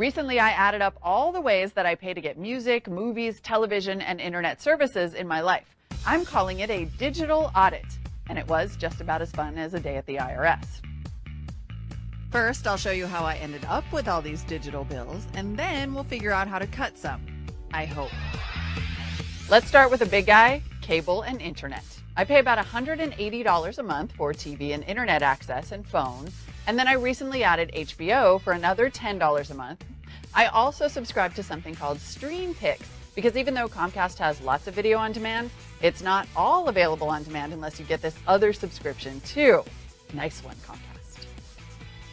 Recently, I added up all the ways that I pay to get music, movies, television, and internet services in my life. I'm calling it a digital audit, and it was just about as fun as a day at the IRS. First, I'll show you how I ended up with all these digital bills, and then we'll figure out how to cut some. I hope. Let's start with a big guy cable and internet. I pay about $180 a month for TV and internet access and phone, and then I recently added HBO for another $10 a month. I also subscribe to something called StreamPix because even though Comcast has lots of video on demand, it's not all available on demand unless you get this other subscription too. Nice one, Comcast.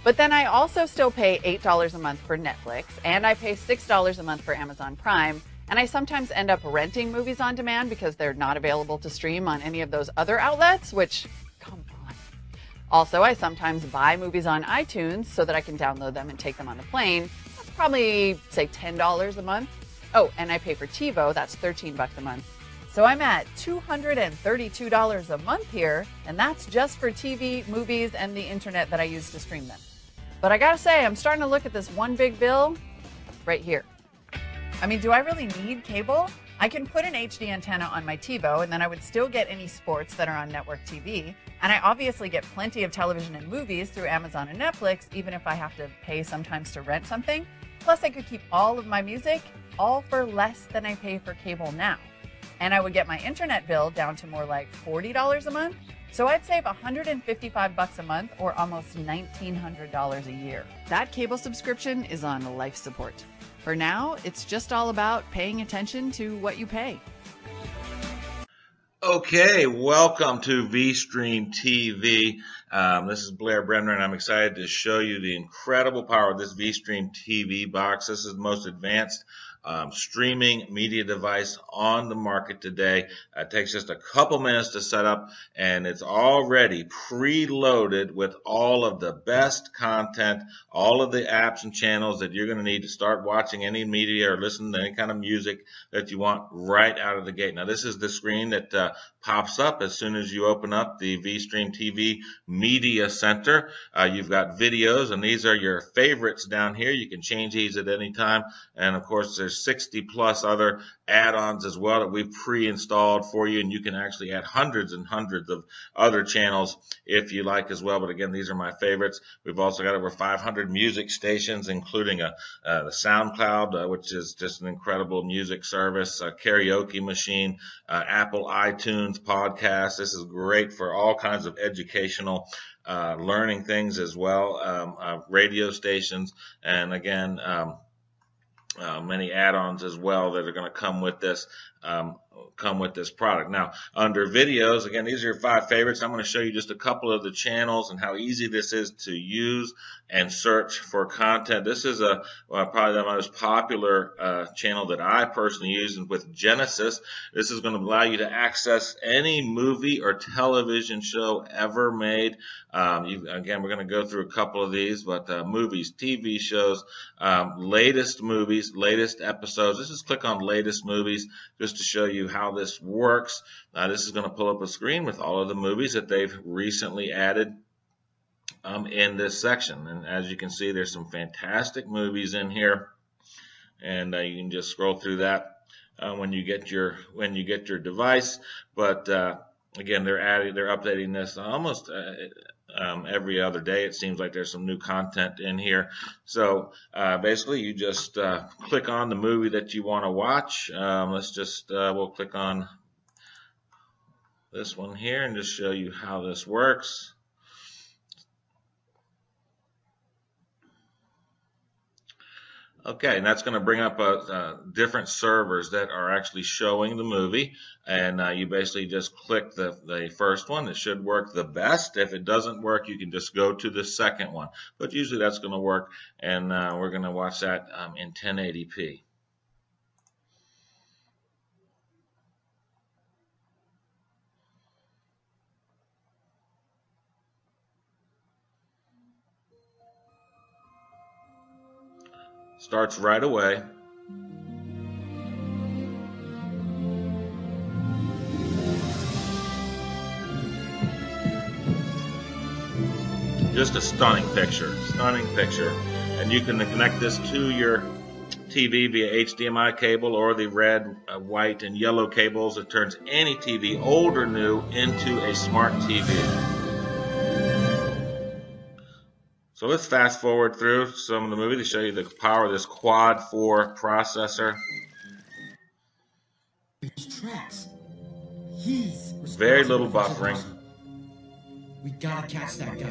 But then I also still pay $8 a month for Netflix, and I pay $6 a month for Amazon Prime, and I sometimes end up renting movies on demand because they're not available to stream on any of those other outlets, which. Also, I sometimes buy movies on iTunes so that I can download them and take them on the plane. That's probably, say, $10 a month. Oh, and I pay for TiVo, that's 13 bucks a month. So I'm at $232 a month here, and that's just for TV, movies, and the internet that I use to stream them. But I gotta say, I'm starting to look at this one big bill right here. I mean, do I really need cable? I can put an HD antenna on my TiVo and then I would still get any sports that are on network TV. And I obviously get plenty of television and movies through Amazon and Netflix, even if I have to pay sometimes to rent something. Plus, I could keep all of my music, all for less than I pay for cable now. And I would get my internet bill down to more like $40 a month. So I'd save 155 bucks a month or almost $1,900 a year. That cable subscription is on life support. For now, it's just all about paying attention to what you pay. Okay, welcome to VStream TV. Um, this is Blair Brenner, and I'm excited to show you the incredible power of this VStream TV box. This is the most advanced um, streaming media device on the market today. It takes just a couple minutes to set up and it's already preloaded with all of the best content, all of the apps and channels that you're going to need to start watching any media or listening to any kind of music that you want right out of the gate. Now this is the screen that uh, pops up as soon as you open up the VStream TV Media Center. Uh, you've got videos and these are your favorites down here. You can change these at any time. And of course there's 60 plus other add-ons as well that we've pre-installed for you and you can actually add hundreds and hundreds of other channels if you like as well. But again these are my favorites. We've also got over 500 music stations including a uh, the SoundCloud uh, which is just an incredible music service a karaoke machine uh, Apple iTunes podcast. This is great for all kinds of educational uh, learning things as well um, uh, radio stations. And again um, uh, many add-ons as well that are going to come with this. Um, come with this product. Now, under videos, again, these are your five favorites. I'm going to show you just a couple of the channels and how easy this is to use and search for content. This is a well, probably the most popular uh, channel that I personally use and with Genesis. This is going to allow you to access any movie or television show ever made. Um, you, again, we're going to go through a couple of these, but uh, movies, TV shows, um, latest movies, latest episodes. Let's just click on latest movies just to show you how this works. Uh, this is going to pull up a screen with all of the movies that they've recently added um, in this section. And as you can see, there's some fantastic movies in here, and uh, you can just scroll through that uh, when you get your when you get your device. But uh, again, they're adding, they're updating this almost uh, um, every other day. It seems like there's some new content in here. So uh, basically, you just uh, click on the movie that you want to watch. Um, let's just uh, we'll click on this one here and just show you how this works. Okay, and that's going to bring up uh, uh, different servers that are actually showing the movie, and uh, you basically just click the, the first one. It should work the best. If it doesn't work, you can just go to the second one, but usually that's going to work, and uh, we're going to watch that um, in 1080p. Starts right away. Just a stunning picture, stunning picture. and you can connect this to your TV via HDMI cable or the red, uh, white, and yellow cables. It turns any TV, old or new, into a smart TV. So let's fast forward through some of the movie to show you the power of this quad core processor. Very little buffering. We gotta catch that guy.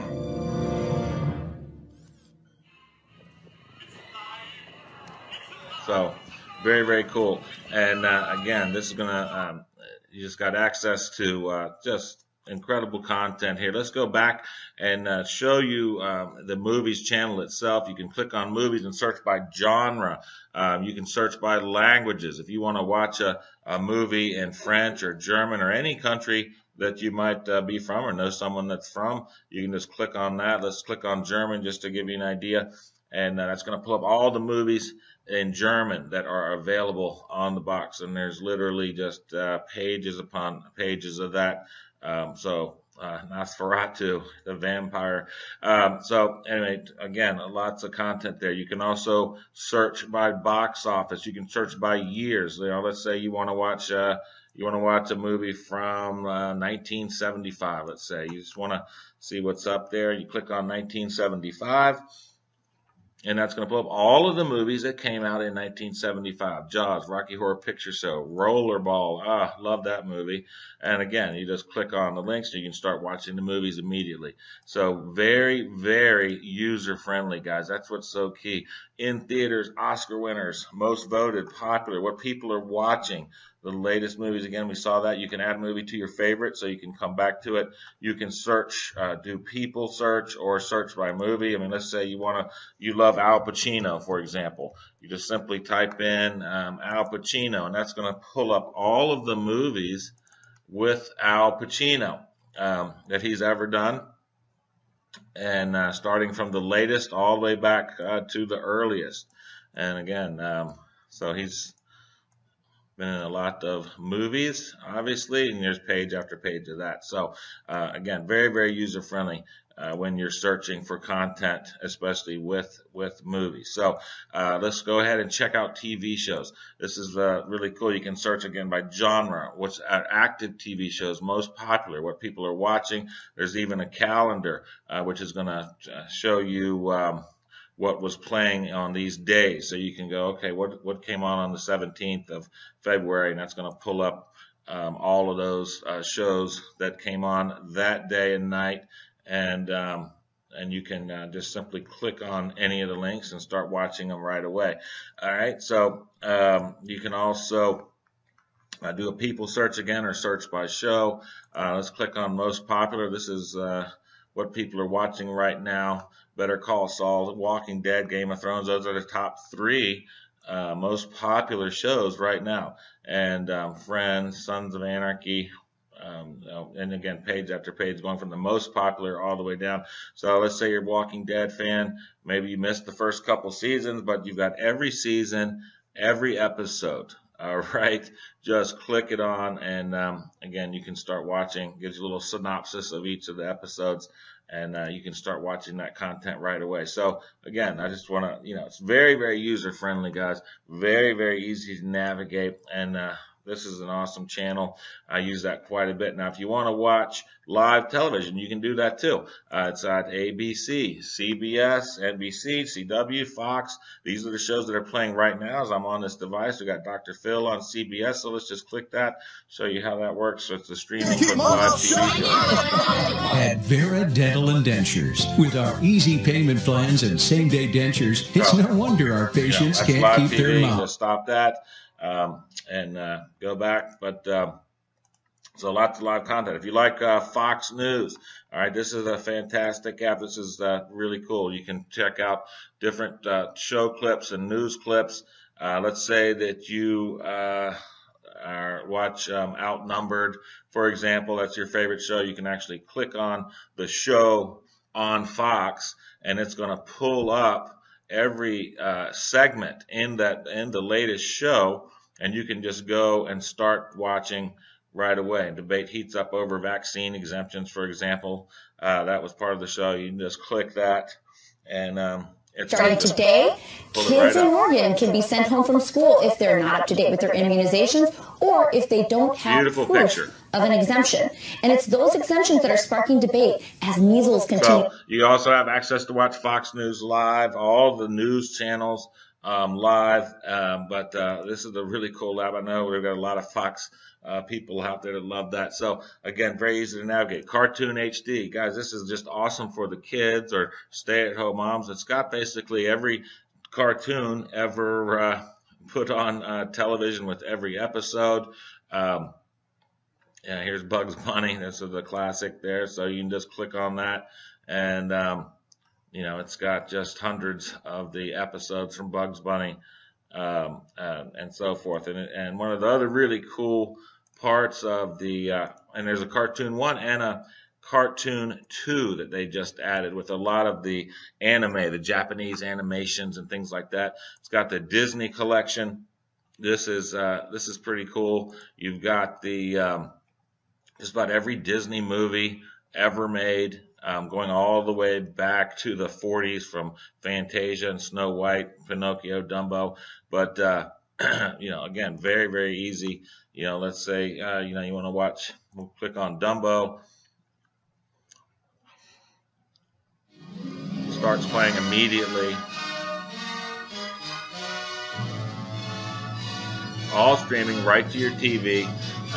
So, very, very cool. And uh, again, this is going to, um, you just got access to uh, just incredible content here. Let's go back and uh, show you um, the movies channel itself. You can click on movies and search by genre. Um, you can search by languages. If you want to watch a, a, movie in French or German or any country that you might uh, be from or know someone that's from, you can just click on that. Let's click on German just to give you an idea. And uh, that's going to pull up all the movies in German that are available on the box, and there's literally just uh, pages upon pages of that. Um, so uh, Nosferatu, the vampire. Um, so anyway, again, lots of content there. You can also search by box office. You can search by years. You know, let's say you want to watch. Uh, you want to watch a movie from uh, 1975, let's say. You just want to see what's up there. You click on 1975 and that's going to pull up all of the movies that came out in 1975. Jaws, Rocky Horror Picture Show, Rollerball. Ah, love that movie. And again, you just click on the links and you can start watching the movies immediately. So very, very user friendly, guys. That's what's so key. In theaters, Oscar winners, most voted, popular, what people are watching the latest movies. Again, we saw that. You can add a movie to your favorite, so you can come back to it. You can search, uh, do people search or search by movie. I mean, let's say you want to, you love Al Pacino, for example. You just simply type in um, Al Pacino, and that's going to pull up all of the movies with Al Pacino um, that he's ever done. And uh, starting from the latest all the way back uh, to the earliest. And again, um, so he's been in a lot of movies, obviously, and there's page after page of that. So, uh, again, very, very user friendly. Uh, when you're searching for content, especially with with movies. So uh, let's go ahead and check out TV shows. This is uh, really cool. You can search again by genre. What's active TV shows most popular? What people are watching. There's even a calendar uh, which is going to uh, show you. Um, what was playing on these days. So you can go, okay, what what came on on the 17th of February, and that's going to pull up um, all of those uh, shows that came on that day and night, and um, and you can uh, just simply click on any of the links and start watching them right away. All right, so um, you can also uh, do a people search again or search by show. Uh, let's click on most popular. This is uh, what people are watching right now. Better Call Saul, Walking Dead, Game of Thrones. Those are the top three uh, most popular shows right now. And um, Friends, Sons of Anarchy, um, and again, page after page, going from the most popular all the way down. So let's say you're a Walking Dead fan. Maybe you missed the first couple seasons, but you've got every season, every episode. All right, just click it on, and um, again, you can start watching. Gives you a little synopsis of each of the episodes, and uh, you can start watching that content right away. So again, I just want to, you know, it's very, very user friendly, guys. Very, very easy to navigate, and uh, this is an awesome channel. I use that quite a bit. Now, if you want to watch live television, you can do that too. Uh, it's at ABC, CBS, NBC, CW, Fox. These are the shows that are playing right now as I'm on this device. We got Dr. Phil on CBS, so let's just click that, show you how that works. So it's the streaming for live TV At Vera Dental and Dentures, with our easy payment plans and same day dentures, it's no wonder our patients yeah, can't keep TV. their mouth. Stop that um, and uh, go back. But uh, so lots of live content. If you like uh, Fox News, all right, this is a fantastic app. This is uh, really cool. You can check out different uh, show clips and news clips. Uh, let's say that you are, watch um, Outnumbered, for example. That's your favorite show. You can actually click on the show on Fox, and it's going to pull up every uh, segment in that in the latest show, and you can just go and start watching right away. Debate heats up over vaccine exemptions, for example. Uh, that was part of the show. You can just click that, and um, Starting today, kids in Oregon can be sent home from school if they're not up to date with their immunizations or if they don't have Beautiful proof picture. Of an exemption. And it's those exemptions that are sparking debate as measles continue. So you also have access to watch Fox News Live, all the news channels um, live. Um, but uh, this is a really cool lab. I know we've got a lot of Fox uh, people out there that love that. So again, very easy to navigate. Cartoon HD, guys, this is just awesome for the kids or stay-at-home moms. It's got basically every cartoon ever uh, put on uh, television with every episode. Um, yeah, here's Bugs Bunny. This is the classic there. So you can just click on that and um, you know, it's got just hundreds of the episodes from Bugs Bunny um, uh, and so forth. And, and one of the other really cool parts of the, uh, and there's a cartoon one and a cartoon two that they just added with a lot of the anime, the Japanese animations and things like that. It's got the Disney collection. This is uh, this is pretty cool. You've got the um, just about every Disney movie ever made, um, going all the way back to the 40s from Fantasia and Snow White, Pinocchio, Dumbo. But uh, you know, again, very very easy. You know, let's say uh, you know you want to watch. We'll click on Dumbo. Starts playing immediately. All streaming right to your TV.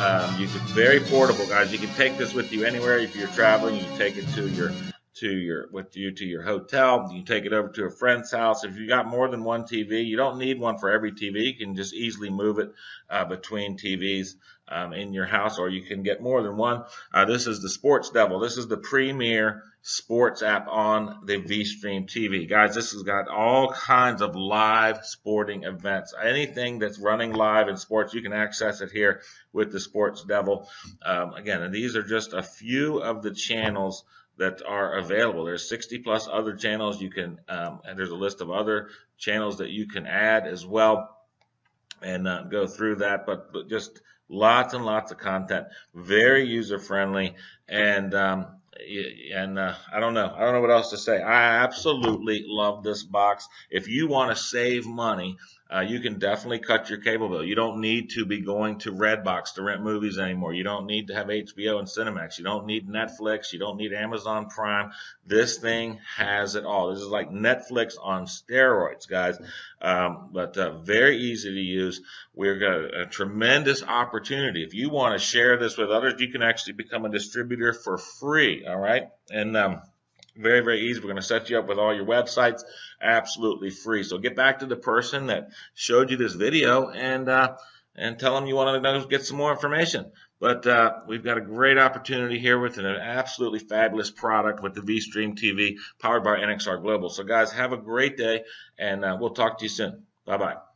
Um, you can very portable, guys. You can take this with you anywhere. If you're traveling, you take it to your to your with you to your hotel. You can take it over to a friend's house. If you got more than one TV, you don't need one for every TV. You can just easily move it uh, between TVs um, in your house, or you can get more than one. Uh, this is the Sports Devil. This is the premier sports app on the VStream TV. Guys, this has got all kinds of live sporting events. Anything that's running live in sports, you can access it here with the Sports Devil. Um, again, and these are just a few of the channels that are available. There's 60 plus other channels you can, um, and there's a list of other channels that you can add as well and uh, go through that. But, but just lots and lots of content, very user friendly, and um, and uh, I don't know, I don't know what else to say. I absolutely love this box. If you want to save money, uh, you can definitely cut your cable bill. You don't need to be going to Redbox to rent movies anymore. You don't need to have HBO and Cinemax. You don't need Netflix. You don't need Amazon Prime. This thing has it all. This is like Netflix on steroids, guys. Um, but uh, very easy to use. We've got a, a tremendous opportunity. If you want to share this with others, you can actually become a distributor for free. All right, and um, very, very easy. We're going to set you up with all your websites absolutely free. So get back to the person that showed you this video and, uh, and tell them you want to get some more information. But uh, we've got a great opportunity here with an absolutely fabulous product with the VStream TV powered by NXR Global. So guys, have a great day and uh, we'll talk to you soon. Bye bye.